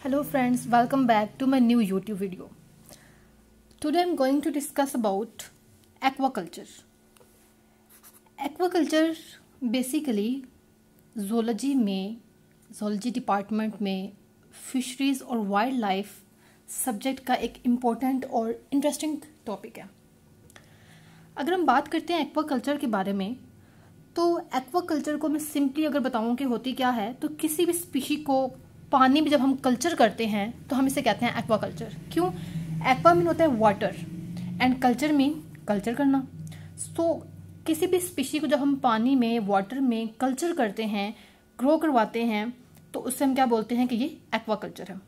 Hello friends, welcome back to my new YouTube video. Today I'm going to discuss about aquaculture. Aquaculture basically zoology में zoology department में fisheries और wild life subject का एक important और interesting topic है अगर हम बात करते हैं एक्वाकल्चर के बारे में तो एक्वाकल्चर को मैं सिंपली अगर बताऊँ कि होती क्या है तो किसी भी स्पीशी को पानी में जब हम कल्चर करते हैं तो हम इसे कहते हैं एक्वा कल्चर क्यों? एक्वा मीन होता है water and culture mean culture करना. सो so, किसी भी स्पीशी को जब हम पानी में वाटर में कल्चर करते हैं ग्रो करवाते हैं तो उससे हम क्या बोलते हैं कि ये एक्वा कल्चर है.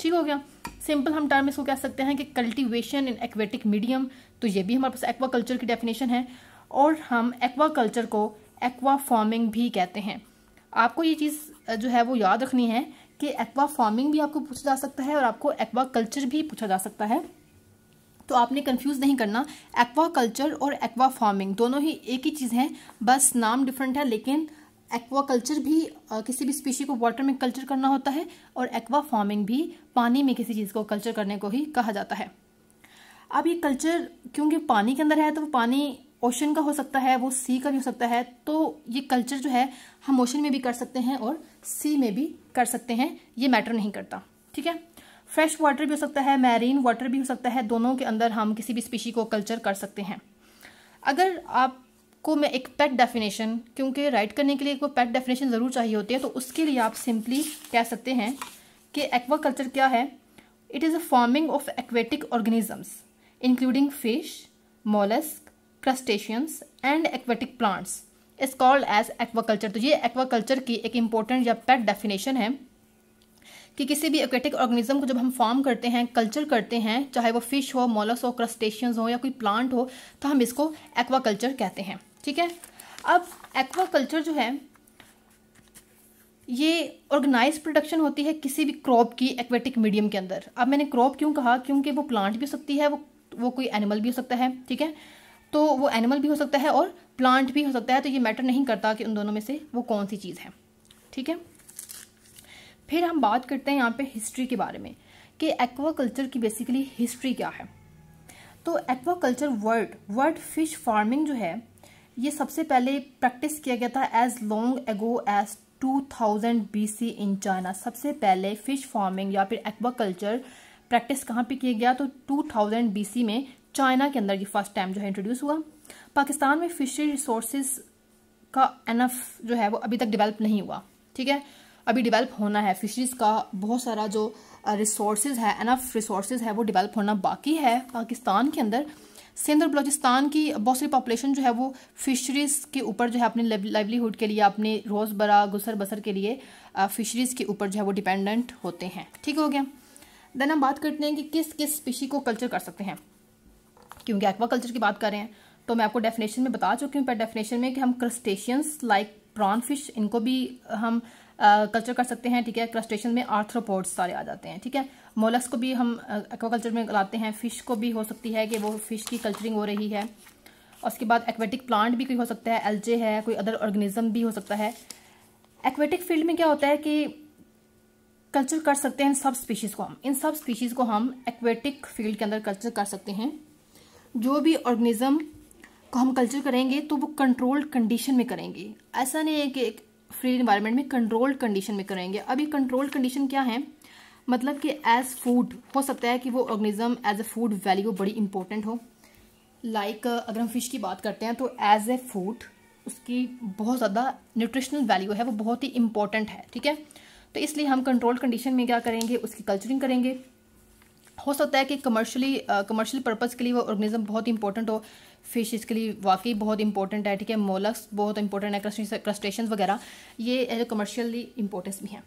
ठीक हो गया? सिंपल हम टर्म इसको कह सकते हैं कि कल्टीवेशन इन एक्वेटिक मीडियम तो ये भी हमारे पास एक्वा कल्चर की डेफिनेशन है. और हम एक्वा कल्चर को एक्वा फ़ार्मिंग भी कहते हैं. आपको ये चीज़ जो है वो याद रखनी है कि एक्वा फ़ार्मिंग भी आपको पूछा जा सकता है और आपको एक्वा कल्चर भी पूछा जा सकता है। तो आपने कंफ्यूज नहीं करना एक्वा कल्चर और एक्वा फ़ार्मिंग दोनों ही एक ही चीज़ है बस नाम डिफरेंट है लेकिन एक्वा कल्चर भी आ, किसी भी स्पीशी को वाटर में कल्चर करना होता है और एक्वा फ़ार्मिंग भी पानी में किसी चीज़ को कल्चर करने को ही कहा जाता है। अब ये कल्चर क्योंकि पानी के अंदर है तो वो पानी ओशन का हो सकता है, वो सी का भी हो सकता है तो ये कल्चर जो है, हम ओशन में भी कर सकते हैं और सी में भी कर सकते हैं, ये मैटर नहीं करता, ठीक है? फ्रेश वाटर भी हो सकता है मैरीन वाटर भी हो सकता है, दोनों के अंदर हम किसी भी स्पीशी को कल्चर कर सकते हैं। अगर आपको मैं एक पेट डेफिनेशन क्योंकि राइट करने के लिए कोई पैक डेफिनेशन ज़रूर चाहिए होती है तो उसके लिए आप सिंपली कह सकते हैं कि एक्वा कल्चर क्या है? It is a farming of aquatic organisms including fish mollusc crustaceans and aquatic plants is called as aquaculture तो ये एक्वाकल्चर की एक इंपॉर्टेंट या पेट डेफिनेशन है कि किसी भी एक्वेटिक ऑर्गेनिज्म को जब हम फॉर्म करते हैं कल्चर करते हैं, चाहे वो फ़िश हो मोलस हो क्रस्टेशियंस हो या कोई प्लांट हो तो हम इसको एक्वाकल्चर कहते हैं। ठीक है? अब एक्वाकल्चर जो है, ये ऑर्गेनाइज प्रोडक्शन होती है किसी भी क्रॉप की एक्वेटिक मीडियम के अंदर। अब मैंने क्रॉप क्यों कहा? क्योंकि वो प्लांट भी हो सकती है, वो वो कोई एनिमल भी हो सकता है। ठीक है? तो वो एनिमल भी हो सकता है और प्लांट भी हो सकता है तो ये मैटर नहीं करता कि उन दोनों में से वो कौन सी चीज़ है। ठीक है? फिर हम बात करते हैं यहाँ पे हिस्ट्री के बारे में, कि एक्वाकल्चर की बेसिकली हिस्ट्री क्या है। तो aquaculture word word fish farming जो है, ये सबसे पहले प्रैक्टिस किया गया था as long ago as 2000 BC in China सबसे पहले फ़िश फ़ार्मिंग या फिर एक्वाकल्चर प्रैक्टिस कहाँ पे किया गया? तो 2000 बीसी में चाइना के अंदर ये फ़र्स्ट टाइम जो है इंट्रोड्यूस हुआ। पाकिस्तान में फिशरी रिसोर्स का एनफ जो है वो अभी तक डेवलप नहीं हुआ, ठीक है? अभी डेवलप होना है। फिशरीज का बहुत सारा जो रिसोर्स है एनफ रिसोर्स है, वो डेवलप होना बाकी है। पाकिस्तान के अंदर सिंध और बलोचिस्तान की बहुत सारी पॉपुलेशन जो है वो फिशरीज के ऊपर जो है अपने लाइवलीहुड के लिए, अपने रोज़ बरा गुसर बसर के लिए फिशरीज के ऊपर जो है वो डिपेंडेंट होते हैं। ठीक हो गया? देन हम बात करते हैं कि किस किस स्पीशी को कल्चर कर सकते हैं। क्योंकि एक्वाकल्चर की बात कर रहे हैं तो मैं आपको डेफिनेशन में बता चुकी हूँ, पर डेफिनेशन में कि हम क्रस्टेशियंस लाइक प्रॉन फ़िश इनको भी हम कल्चर कर सकते हैं, ठीक है? क्रस्टेशन में आर्थ्रोपोड्स सारे आ जाते हैं, ठीक है? मोलस को भी हम एक्वाकल्चर में लाते हैं फ़िश को भी हो सकती है कि वो फ़िश की कल्चरिंग हो रही है। और उसके बाद एक्वेटिक प्लांट भी कोई हो सकता है एल्जे है, कोई अदर ऑर्गेनिज्म भी हो सकता है। एक्वेटिक फ़ील्ड में क्या होता है कि कल्चर कर सकते हैं सब स्पीशीज़ को हम। इन सब स्पीशीज़ को हम एक्वेटिक फ़ील्ड के अंदर कल्चर कर सकते हैं। जो भी ऑर्गेनिज्म को हम कल्चर करेंगे तो वो कंट्रोल्ड कंडीशन में करेंगे। ऐसा नहीं है कि एक फ्री इन्वायरमेंट में कंट्रोल्ड कंडीशन में करेंगे। ये कंट्रोल्ड कंडीशन क्या है? मतलब कि एज फ़ूड हो सकता है कि वो organism as a food value बड़ी इंपॉर्टेंट हो। लाइक like, अगर हम फ़िश की बात करते हैं तो एज ए फ़ूड उसकी बहुत ज़्यादा न्यूट्रिशनल वैल्यू है वो बहुत ही इंपॉर्टेंट है ठीक है? तो इसलिए हम कंट्रोल कंडीशन में क्या करेंगे? उसकी कल्चरिंग करेंगे। हो सकता है कि कमर्शली कमर्शियल पर्पज़ के लिए वो ऑर्गेनिज्म बहुत इंपॉर्टेंट हो फ़िश इसके लिए वाकई बहुत इंपॉर्टेंट है, ठीक है? मोलक्स बहुत इंपॉर्टेंट है क्रस्टेशन वगैरह, ये एज कमर्शियली इंपॉर्टेंस भी हैं।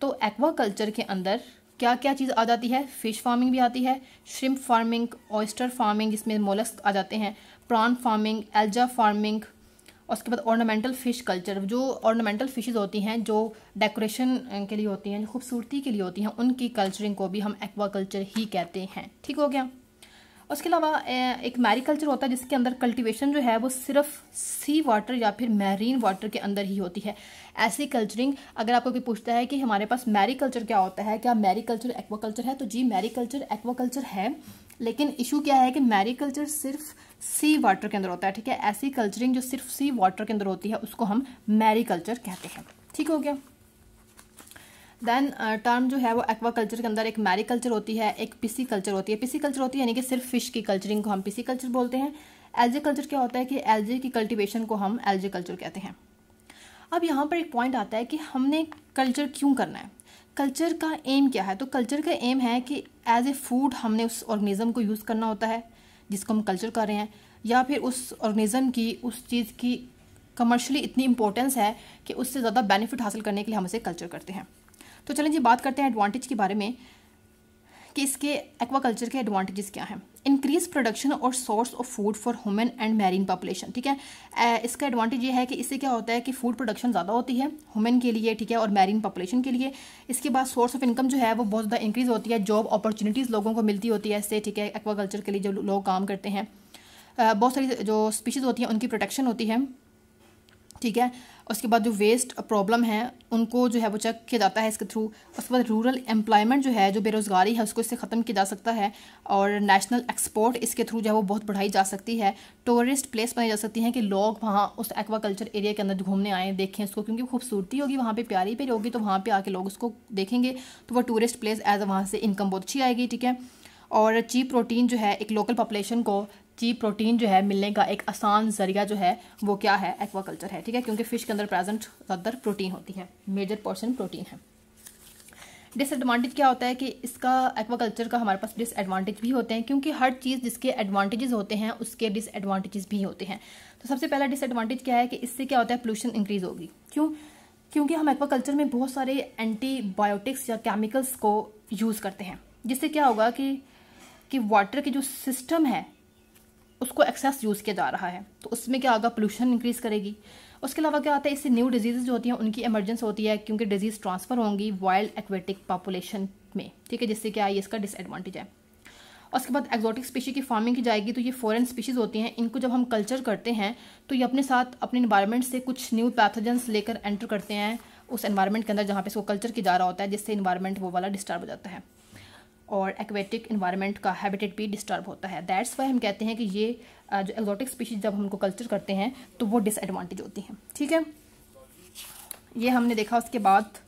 तो एक्वा कल्चर के अंदर क्या क्या चीज़ आ जाती है? फ़िश फ़ार्मिंग भी आती है श्रिम्प फ़ार्मिंग ऑयस्टर फ़ार्मिंग जिसमें मोलक्स आ जाते हैं प्रॉन फ़ार्मिंग एल्जा फ़ार्मिंग और उसके बाद ऑर्नामेंटल फ़िश कल्चर जो ऑर्नामेंटल फिशेज़ होती हैं, जो डेकोरेशन के लिए होती हैं, जो खूबसूरती के लिए होती हैं, उनकी कल्चरिंग को भी हम एक्वा कल्चर ही कहते हैं। ठीक हो गया? उसके अलावा एक मैरीकल्चर होता है जिसके अंदर कल्टीवेशन जो है वो सिर्फ़ सी वाटर या फिर मैरीन वाटर के अंदर ही होती है। ऐसी कल्चरिंग अगर आपको कोई पूछता है कि हमारे पास मैरीकल्चर क्या होता है, क्या मैरीकल्चर एक्वाकल्चर है तो जी, मैरीकल्चर एक्वाकल्चर है, लेकिन इशू क्या है कि मैरीकल्चर सिर्फ़ सी वाटर के अंदर होता है, ठीक है? ऐसी कल्चरिंग जो सिर्फ़ सी वाटर के अंदर होती है, उसको हम मैरीकल्चर कहते हैं। ठीक हो गया? देन टर्म uh, जो है वो एक्वा कल्चर के अंदर एक मैरी कल्चर होती है एक पीसी कल्चर होती है। पीसी कल्चर होती है यानी कि सिर्फ़ फ़िश की कल्चरिंग को हम पीसी कल्चर बोलते हैं। एलजे कल्चर क्या होता है कि एलजे की कल्टीवेशन को हम एलजे कल्चर कहते हैं। अब यहाँ पर एक पॉइंट आता है कि हमने कल्चर क्यों करना है? कल्चर का एम क्या है? तो कल्चर का एम है कि एज ए फ़ूड हमने उस ऑर्गेनिज्म को यूज़ करना होता है जिसको हम कल्चर कर रहे हैं। या फिर उस ऑर्गेनिज्म की उस चीज़ की कमर्शली इतनी इंपॉर्टेंस है कि उससे ज़्यादा बेनिफिट हासिल करने के लिए हम उसे कल्चर करते हैं। तो चलें जी, बात करते हैं एडवांटेज के बारे में कि इसके एक्वाकल्चर के एडवांटेजेस क्या हैं। इंक्रीज प्रोडक्शन और source of food for human and marine population ठीक है? इसका एडवांटेज ये है कि इससे क्या होता है कि फ़ूड प्रोडक्शन ज़्यादा होती है ह्यूमन के लिए, ठीक है, और मैरीन पॉपुलेशन के लिए। इसके बाद सोर्स ऑफ़ इनकम जो है, वो बहुत ज़्यादा इंक्रीज होती है जॉब अपॉर्चुनिटीज़ लोगों को मिलती होती है इससे, ठीक है एक्वाकल्चर के लिए जो लोग काम करते हैं। बहुत सारी जो स्पीशीज़ होती हैं, उनकी प्रोटेक्शन होती है, ठीक है? उसके बाद जो वेस्ट प्रॉब्लम है, उनको जो है वो चेक किया जाता है इसके थ्रू उसके बाद रूरल एम्प्लॉयमेंट जो है, जो बेरोज़गारी है, उसको इससे ख़त्म किया जा सकता है और नेशनल एक्सपोर्ट इसके थ्रू जो है वो बहुत बढ़ाई जा सकती है। टूरिस्ट प्लेस बनाई जा सकती हैं कि लोग वहाँ उस एक्वाकल्चर एरिया के अंदर घूमने आएँ, देखें उसको, क्योंकि खूबसूरती होगी, वहाँ पर प्यारी प्यारी होगी तो वहाँ पर आके लोग उसको देखेंगे तो वह टूरिस्ट प्लेस एज वहाँ से इनकम बहुत अच्छी आएगी, ठीक है? और चीप प्रोटीन जो है, एक लोकल पॉपुलेशन को चीप प्रोटीन जो है मिलने का एक आसान ज़रिया जो है, वो क्या है? एक्वाकल्चर है, ठीक है? क्योंकि फ़िश के अंदर प्रेजेंट ज़्यादातर प्रोटीन होती है मेजर पोर्शन प्रोटीन है। डिसएडवांटेज क्या होता है कि इसका एक्वाकल्चर का हमारे पास डिसएडवांटेज भी होते हैं, क्योंकि हर चीज़ जिसके एडवांटेजेस होते हैं, उसके डिसएडवांटेजेस भी होते हैं। तो सबसे पहला डिसएडवांटेज क्या है कि इससे क्या होता है पोल्यूशन इंक्रीज होगी। क्यों? क्योंकि हम एक्वाकल्चर में बहुत सारे एंटीबायोटिक्स या केमिकल्स को यूज़ करते हैं। जिससे क्या होगा कि कि वाटर की जो सिस्टम है उसको एक्सेस यूज़ किया जा रहा है। तो उसमें क्या होगा? पोल्यूशन इंक्रीज़ करेगी। उसके अलावा क्या होता है? इससे न्यू डिज़ीज़ जो होती हैं, उनकी एमरजेंस होती है, क्योंकि डिज़ीज़ ट्रांसफ़र होंगी वाइल्ड एक्वेटिक पॉपुलेशन में। ठीक है, जिससे क्या है? इसका डिसएडवांटेज है। उसके बाद एक्जॉटिक स्पीशी की फ़ार्मिंग की जाएगी तो ये फॉरेन स्पीशीज़ होती हैं। इनको जब हम कल्चर करते हैं तो ये अपने साथ अपने इन्वायरमेंट से कुछ न्यू पैथोजेंस लेकर एंटर करते हैं, उस एनवायरमेंट के अंदर जहाँ पे इसको कल्चर किया जा रहा होता है, जिससे इन्वायरमेंट वो वाला डिस्टर्ब हो जाता है। और एक्वेटिक इन्वायरमेंट का हैबिटेट भी डिस्टर्ब होता है। दैट्स वाई हम कहते हैं कि ये जो एक्जोटिक स्पीशीज जब हमको कल्चर करते हैं तो वो डिसएडवांटेज होती हैं। ठीक है? ये हमने देखा उसके बाद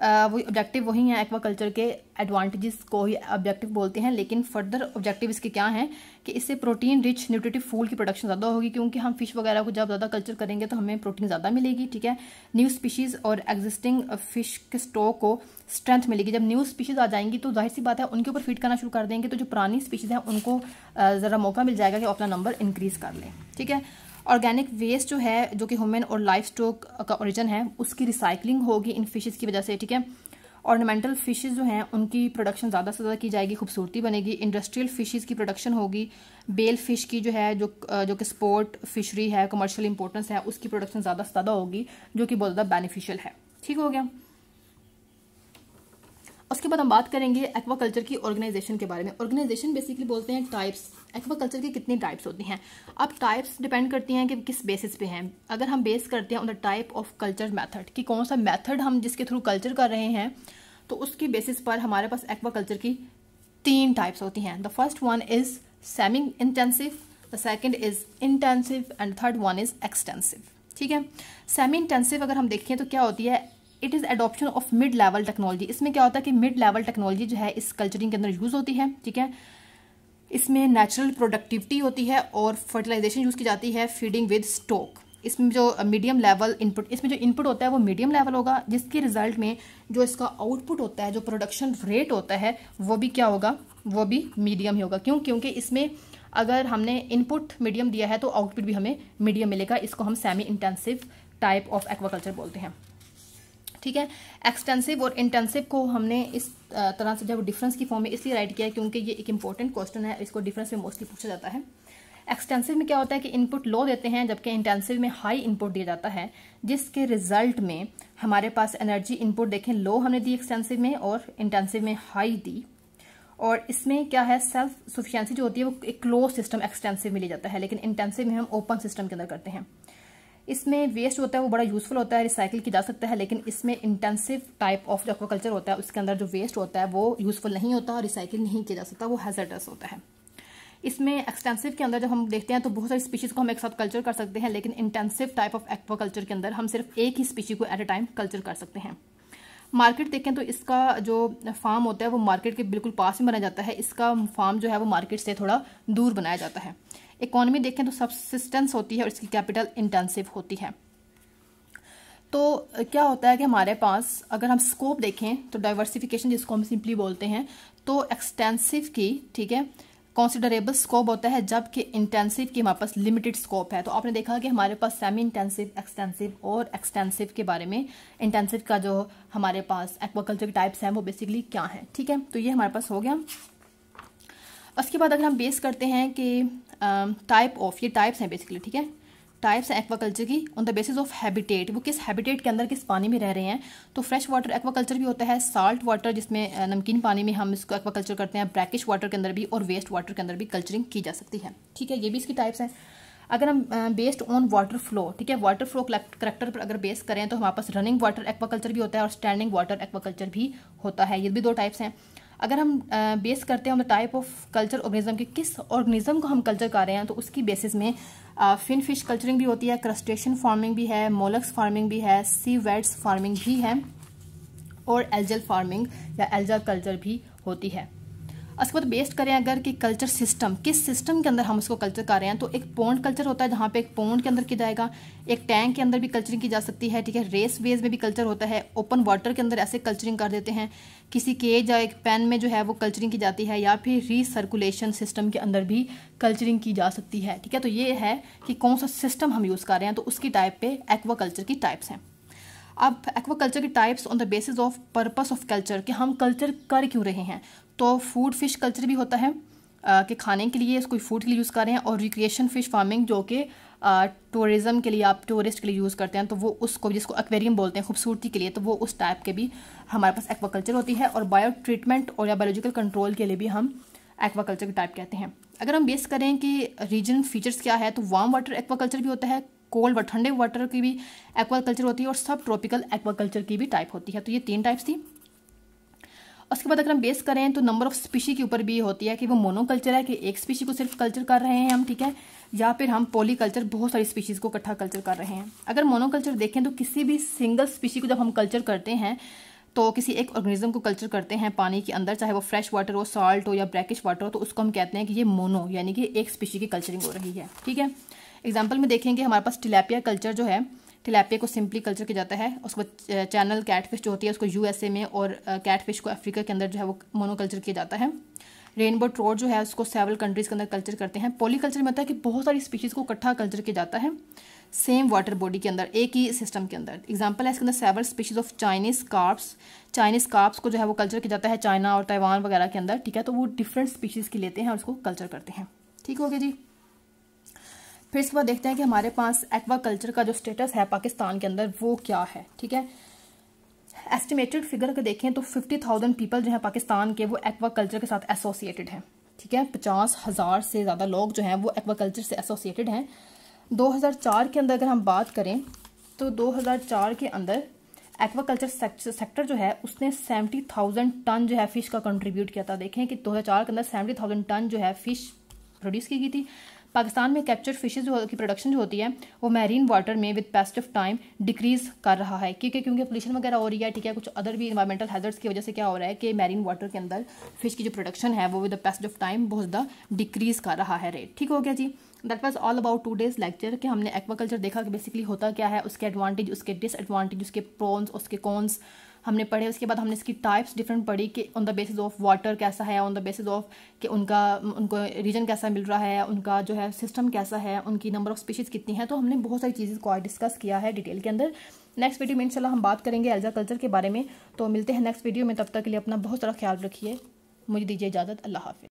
वो ऑब्जेक्टिव वही हैं एक्वाकल्चर के एडवांटेजेस को ही ऑब्जेक्टिव बोलते हैं, लेकिन फर्दर ऑब्जेक्टिव इसके क्या हैं कि इससे प्रोटीन रिच न्यूट्रिटिव फ़ूड की प्रोडक्शन ज़्यादा होगी, क्योंकि हम फ़िश वगैरह को जब ज़्यादा कल्चर करेंगे तो हमें प्रोटीन ज़्यादा मिलेगी, ठीक है? न्यू स्पीशीज़ और एग्जिस्टिंग फ़िश के स्टॉक को स्ट्रेंथ मिलेगी। जब न्यू स्पीशीज़ आ जाएँगी तो ज़ाहिर सी बात है उनके ऊपर फ़ीड करना शुरू कर देंगे तो जो पुरानी स्पीशीज़ हैं उनको ज़रा मौका मिल जाएगा कि अपना नंबर इंक्रीज़ कर लें, ठीक है? ऑर्गेनिक वेस्ट जो है, जो कि ह्यूमन और लाइफ स्टॉक का ओरिजिन है, उसकी रिसाइकलिंग होगी इन फिशेज़ की वजह से, ठीक है? ऑर्नामेंटल फिशेज़ जो हैं, उनकी प्रोडक्शन ज़्यादा से ज़्यादा की जाएगी, खूबसूरती बनेगी। इंडस्ट्रियल फिशेज़ की प्रोडक्शन होगी। बेल फ़िश की जो है, जो जो कि स्पोर्ट फिशरी है कमर्शियल इंपॉर्टेंस है, उसकी प्रोडक्शन ज़्यादा से ज़्यादा होगी, जो कि बहुत ज़्यादा बेनिफिशियल है। ठीक हो गया? उसके बाद हम बात करेंगे एक्वाकल्चर की ऑर्गेनाइजेशन के बारे में। ऑर्गेनाइजेशन बेसिकली बोलते हैं टाइप्स एक्वाकल्चर की कितनी टाइप्स होती हैं? अब टाइप्स डिपेंड करती हैं कि किस बेसिस पे हैं। अगर हम बेस करते हैं on the type of culture method कि कौन सा मेथड हम जिसके थ्रू कल्चर कर रहे हैं तो उसकी बेसिस पर हमारे पास एक्वाकल्चर की तीन टाइप्स होती हैं। The first one is semi intensive the second is intensive and third one is extensive ठीक है? सेमी इंटेंसिव अगर हम देखें तो क्या होती है? It is adoption of mid level technology इसमें क्या होता है कि मिड लेवल टेक्नोलॉजी जो है, इस कल्चरिंग के अंदर यूज़ होती है, ठीक है? इसमें नेचुरल प्रोडक्टिविटी होती है और फर्टिलाइजेशन यूज़ की जाती है फीडिंग विद स्टोक इसमें जो मीडियम लेवल इनपुट इसमें जो इनपुट होता है वो मीडियम लेवल होगा, जिसके रिज़ल्ट में जो इसका आउटपुट होता है, जो प्रोडक्शन रेट होता है, वो भी क्या होगा? वो भी मीडियम ही होगा। क्यों? क्योंकि इसमें अगर हमने इनपुट मीडियम दिया है तो आउटपुट भी हमें मीडियम मिलेगा। इसको हम semi intensive type of aquaculture बोलते हैं। ठीक है? एक्सटेंसिव और इंटेंसिव को हमने इस तरह से जब डिफरेंस की फॉर्म में इसलिए राइट किया क्योंकि ये एक इंपॉर्टेंट क्वेश्चन है, इसको डिफरेंस में मोस्टली पूछा जाता है। एक्सटेंसिव में क्या होता है कि इनपुट लो देते हैं, जबकि इंटेंसिव में हाई इनपुट दिया जाता है, जिसके रिज़ल्ट में हमारे पास एनर्जी इनपुट देखें लो हमने दी एक्सटेंसिव में और इंटेंसिव में हाई दी। और इसमें क्या है? सेल्फ सुफिशियंसी जो होती है वो एक क्लोज सिस्टम एक्सटेंसिव में लिया जाता है, लेकिन इंटेंसिव में हम ओपन सिस्टम के अंदर करते हैं। इसमें वेस्ट होता है वो बड़ा यूजफुल होता है रिसाइकिल किया जा सकता है, लेकिन इसमें इंटेंसिव टाइप ऑफ़ जो एक्वाकल्चर होता है, उसके अंदर जो वेस्ट होता है वो यूजफुल नहीं होता और रिसाइकिल नहीं किया जा सकता, वो हैजर्डस होता है। इसमें एक्सटेंसिव के अंदर जब हम देखते हैं तो बहुत सारी स्पीशीज को हम एक साथ कल्चर कर सकते हैं, लेकिन इंटेंसिव टाइप ऑफ़ एक्वाकल्चर के अंदर हम सिर्फ़ एक ही स्पीशी को एट अ टाइम कल्चर कर सकते हैं। मार्केट देखें तो इसका जो फार्म होता है वो मार्केट के बिल्कुल पास में बनाया जाता है, इसका फार्म जो है वो मार्केट से थोड़ा दूर बनाया जाता है। इकोनॉमी देखें तो सबसिस्टेंस होती है और इसकी कैपिटल इंटेंसिव होती है। तो क्या होता है कि हमारे पास अगर हम स्कोप देखें तो डाइवर्सिफिकेशन जिसको हम सिंपली बोलते हैं तो एक्सटेंसिव की, ठीक है कॉन्सिडरेबल स्कोप होता है, जबकि इंटेंसिव की हमारे पास लिमिटेड स्कोप है। तो आपने देखा कि हमारे पास सेमी इंटेंसिव एक्सटेंसिव और एक्सटेंसिव के बारे में इंटेंसिव का जो हमारे पास एक्वाकल्चर टाइप्स हैं, वो बेसिकली क्या है, ठीक है? तो ये हमारे पास हो गया उसके बाद अगर हम बेस करते हैं कि टाइप ऑफ़ ये टाइप्स हैं बेसिकली ठीक है? टाइप्स हैं एक्वाकल्चर की on the basis of habitat वो किस हैबिटेट के अंदर किस पानी में रह रहे हैं? तो फ्रेश वाटर एक्वाकल्चर भी होता है साल्ट वाटर जिसमें नमकीन पानी में हम इसको एक्वाकल्चर करते हैं ब्रैकिश वाटर के अंदर भी और वेस्ट वाटर के अंदर भी कल्चरिंग की जा सकती है, ठीक है? ये भी इसकी टाइप्स हैं। अगर हम बेस्ड ऑन वाटर फ्लो ठीक है? वाटर फ्लो करेक्टर पर अगर बेस करें तो हमारे पास रनिंग वाटर एक्वाकल्चर भी होता है और स्टैंडिंग वाटर एक्वाकल्चर भी होता है। ये भी दो टाइप्स हैं। अगर हम बेस करते हैं on type of culture organism के, किस ऑर्गेनिज्म को हम कल्चर कर रहे हैं तो उसकी बेसिस में फिन फ़िश कल्चरिंग भी होती है क्रस्टेशन फ़ार्मिंग भी है मोलक्स फ़ार्मिंग भी है सी वेड्स फ़ार्मिंग भी है, और एल्जल फ़ार्मिंग या एल्जल कल्चर भी होती है। उसके बाद बेस्ड करें अगर कि कल्चर सिस्टम किस सिस्टम के अंदर हम उसको कल्चर कर रहे हैं तो एक पोन्ड कल्चर होता है जहाँ पे एक पोन्ड के अंदर किया जाएगा, एक टैंक के अंदर भी कल्चरिंग की जा सकती है, ठीक है? रेस वेज में भी कल्चर होता है ओपन वाटर के अंदर ऐसे कल्चरिंग कर देते हैं, किसी केज या एक पेन में जो है वो कल्चरिंग की जाती है, या फिर रीसर्कुलेशन सिस्टम के अंदर भी कल्चरिंग की जा सकती है, ठीक है? तो ये है कि कौन सा सिस्टम हम यूज़ कर रहे हैं तो उसकी टाइप पे एक्वा कल्चर की टाइप्स हैं। अब एक्वा कल्चर की types on the basis of purpose of culture कि हम कल्चर कर क्यों रहे हैं? तो फ़ूड फ़िश कल्चर भी होता है कि खाने के लिए इसको फ़ूड के लिए यूज़ कर रहे हैं और रिक्रिएशन फ़िश फ़ार्मिंग जो कि टूरिज़्म के लिए आप टूरिस्ट के लिए यूज़ करते हैं तो वो उसको जिसको एक्वेरियम बोलते हैं, खूबसूरती के लिए तो वो उस टाइप के भी हमारे पास एक्वाकल्चर होती है और बायो ट्रीटमेंट और या बायोलॉजिकल कंट्रोल के लिए भी हम एक्वाकल्चर के टाइप कहते हैं। अगर हम बेस करें कि रीजन फीचर्स क्या है तो वार्म वाटर एक्वाकल्चर भी होता है कोल्ड व ठंडे वाटर की भी एक्वाकल्चर होती है और सब ट्रॉपिकल एक्वाकल्चर की भी टाइप होती है। तो ये तीन टाइप्स थी। उसके बाद अगर हम बेस करें तो नंबर ऑफ़ स्पीशी के ऊपर भी ये होती है कि वो मोनोकल्चर है कि एक स्पीशी को सिर्फ़ कल्चर कर रहे हैं हम, ठीक है? या फिर हम पॉलीकल्चर बहुत सारी स्पीशीज को इकट्ठा कल्चर कर रहे हैं। अगर मोनोकल्चर देखें तो किसी भी सिंगल स्पीशी को जब हम कल्चर करते हैं तो किसी एक ऑर्गेनिज्म को कल्चर करते हैं पानी के अंदर, चाहे वो फ्रेश वाटर हो सॉल्ट हो या ब्रैकिश वाटर हो तो उसको हम कहते हैं कि ये मोनो यानी कि एक स्पीशी की कल्चरिंग हो रही है, ठीक है? एग्ज़ाम्पल में देखेंगे, हमारे पास टिलेपिया कल्चर जो है टिलेपिया को सिंपली कल्चर किया जाता है, उसको चैनल कैटफिश जो होती है उसको यूएसए में और कैटफिश को अफ्रीका के अंदर जो है वो मोनोकल्चर किया जाता है। रेनबो ट्रोड जो है उसको सेवल कंट्रीज़ के अंदर कल्चर करते हैं। पोली कल्चर में होता है कि बहुत सारी स्पीशीज़ को इकट्ठा कल्चर किया जाता है सेम वाटर बॉडी के अंदर, एक ही सिस्टम के अंदर। एग्ज़ाम्पल है इसके अंदर several species of Chinese carps Chinese carps को जो है वो कल्चर किया जाता है चाइना और ताइवान वगैरह के अंदर, ठीक है? तो वो डिफरेंट स्पीशीज़ की लेते हैं और उसको कल्चर करते हैं। ठीक हो गया जी? फिर इसके बाद देखते हैं कि हमारे पास एक्वा कल्चर का जो स्टेटस है पाकिस्तान के अंदर, वो क्या है, ठीक है? एस्टिमेटेड फिगर अगर देखें तो फिफ्टी थाउज़ेंड पीपल जो है पाकिस्तान के, वो एक्वा कल्चर के साथ एसोसिएटेड हैं, ठीक है? पचास हज़ार से ज़्यादा लोग जो हैं, वो एक्वा कल्चर से एसोसिएटेड हैं। 2004 के अंदर अगर हम बात करें तो 2004 के अंदर एक्वा कल्चर सेक्टर जो है, उसने सेवेंटी थाउज़ेंड टन जो है फ़िश का कंट्रीब्यूट किया था। देखें कि 2004 के अंदर सेवेंटी थाउज़ेंड टन जो है फ़िश प्रोड्यूस की गई थी। पाकिस्तान में कैप्चर फिशेज की प्रोडक्शन जो होती है, वो मैरीन वाटर में with pace of time decrease कर रहा है। क्योंकि क्योंकि पोल्यूशन वगैरह हो रही है, ठीक है, कुछ अदर भी इन्वायरमेंटल हैजर्ड्स की वजह से क्या हो रहा है कि मैरीन वाटर के अंदर फ़िश की जो प्रोडक्शन है, वो with the pace of time बहुत ज़्यादा डिक्रीज कर रहा है रेट ठीक हो गया जी? That was all about two days lecture कि हमने एक्वाकल्चर देखा कि बेसिकली होता क्या है, उसके एडवांटेज उसके डिसएडवांटेज उसके प्रोन्स उसके कॉन्स हमने पढ़े, उसके बाद हमने इसकी टाइप्स डिफरेंट पढ़ी कि on the basis of water कैसा है ऑन द बेसिस ऑफ़ कि उनका, उनको रीजन कैसा मिल रहा है, उनका जो है सिस्टम कैसा है, उनकी नंबर ऑफ़ स्पीशीज़ कितनी है तो हमने बहुत सारी चीज़ें को डिस्कस किया है डिटेल के अंदर। नेक्स्ट वीडियो में इंशाल्लाह हम बात करेंगे एल्जा कल्चर के बारे में तो मिलते हैं नेक्स्ट वीडियो में, तब तक के लिए अपना बहुत सारा ख्याल रखिए। मुझे दीजिए इजाज़त, अल्लाह हाफि